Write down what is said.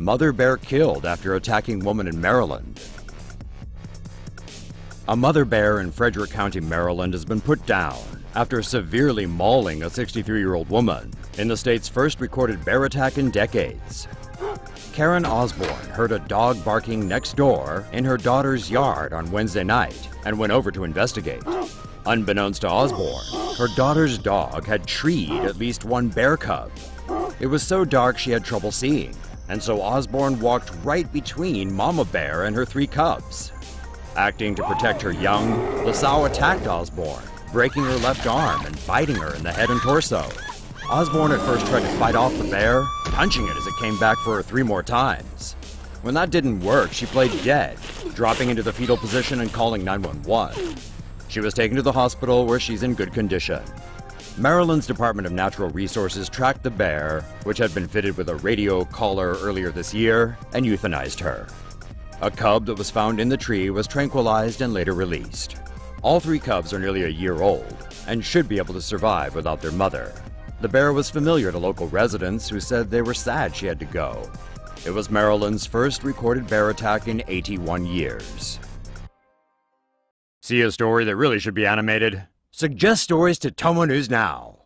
Mother bear killed after attacking woman in Maryland. A mother bear in Frederick County, Maryland has been put down after severely mauling a 63 year old woman in the state's first recorded bear attack in decades. Karen Osborne heard a dog barking next door in her daughter's yard on Wednesday night and went over to investigate. Unbeknownst to Osborne, her daughter's dog had treed at least one bear cub. It was so dark she had trouble seeing, and so Osborne walked right between Mama Bear and her three cubs. Acting to protect her young, the sow attacked Osborne, breaking her left arm and biting her in the head and torso. Osborne at first tried to fight off the bear, punching it as it came back for her three more times. When that didn't work, she played dead, dropping into the fetal position and calling 911. She was taken to the hospital where she's in good condition. Maryland's Department of Natural Resources tracked the bear, which had been fitted with a radio collar earlier this year, and euthanized her. A cub that was found in the tree was tranquilized and later released. All three cubs are nearly a year old and should be able to survive without their mother. The bear was familiar to local residents who said they were sad she had to go. It was Maryland's first recorded bear attack in 81 years. See a story that really should be animated? Suggest stories to Tomo News now.